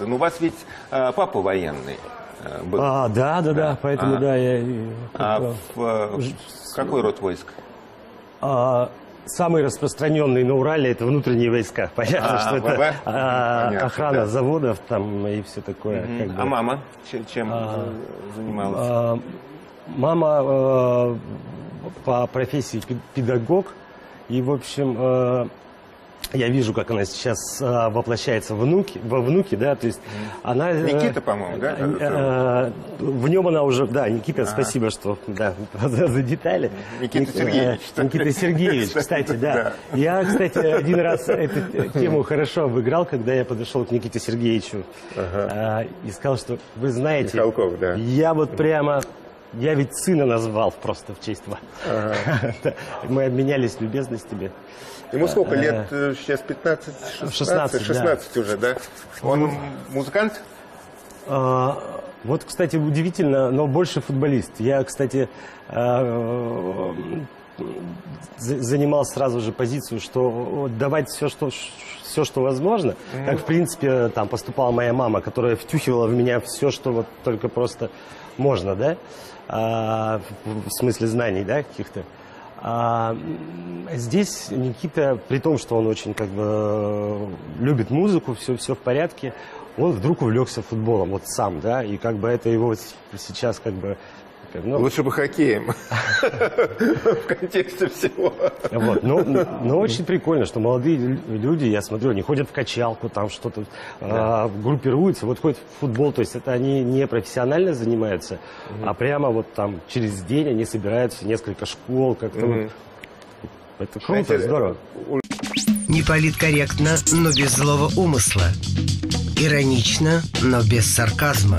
Ну, у вас ведь э, папа военный э, был. А, да, да, да, поэтому А. да, я... и- А в, э, какой род войск? А, самый распространенный на Урале это внутренние войска. Понятно, А, что ВВ? это а, Понятно, охрана да. заводов там и все такое. как бы. А мама чем, чем, э, занималась? А, Мама э, по профессии пе- педагог. И, в общем, э, я вижу, как она сейчас э, воплощается в внуки, во внуки, да, то есть она... э, Никита, по-моему, да? э, В нем она уже, да, Никита, спасибо, что, да, за, за детали. Никита Ник- э, Сергеевич. Никита Сергеевич, кстати, да. Я, кстати, один раз эту тему хорошо обыграл, когда я подошел к Никите Сергеевичу э, и сказал, что вы знаете, Михалков, да. я вот прямо, я ведь сына назвал просто в честь вас. Да. Мы обменялись любезностями. Ему сколько лет? э, Сейчас 15, 16? 16, 16 уже, да? Он музыкант? А, Вот, кстати, удивительно, но больше футболист. Я, кстати, за- занимал сразу же позицию, что давать все, что все, что возможно. Как, в принципе, там поступала моя мама, которая втюхивала в меня все, что вот только просто можно, да, А, в смысле знаний, да, каких-то. А здесь Никита, при том, что он очень как бы любит музыку, все, все в порядке, он вдруг увлекся футболом, вот сам, да, и как бы это его сейчас как бы... ну, Лучше бы хоккеем. В контексте всего. Вот. Но, но очень прикольно, что молодые лю- люди, я смотрю, они ходят в качалку, там что-то а, группируются, вот ходят в футбол, то есть это они не профессионально занимаются, а прямо вот там через день они собираются в несколько школ, как-то вот. Это круто, Знаете, здорово. Не политкорректно, но без злого умысла. Иронично, но без сарказма.